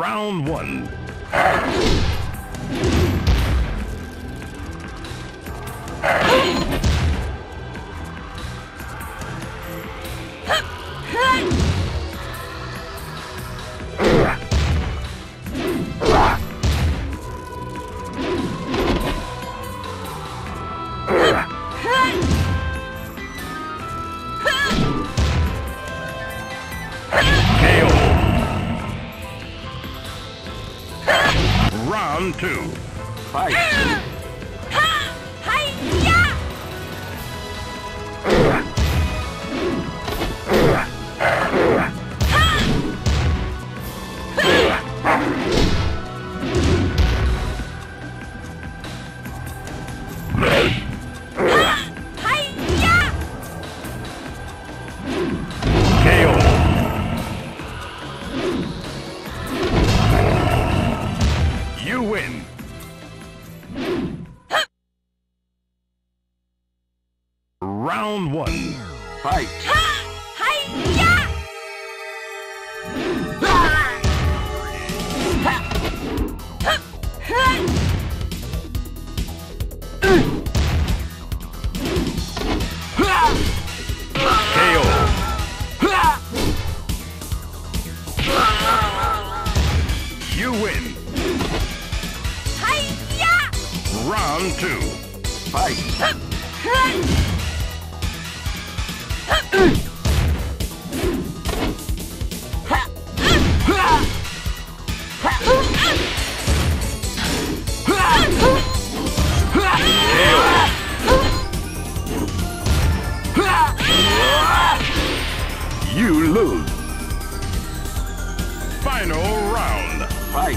Round one. Round two. Fight. Round one. Fight. KO. You win. Round two. Fight. You lose. Final round. Fight.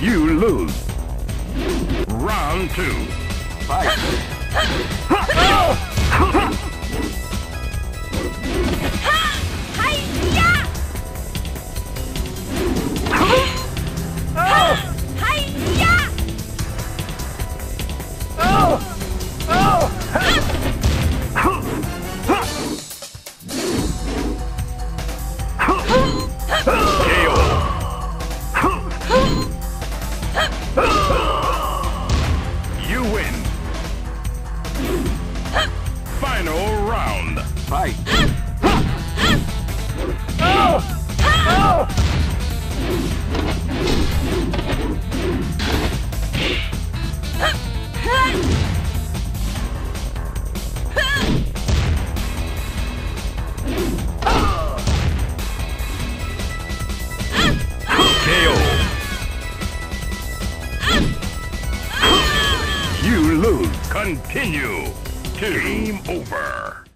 You lose. Round two. Fight. You win. Final round. Fight. Continue. Game over.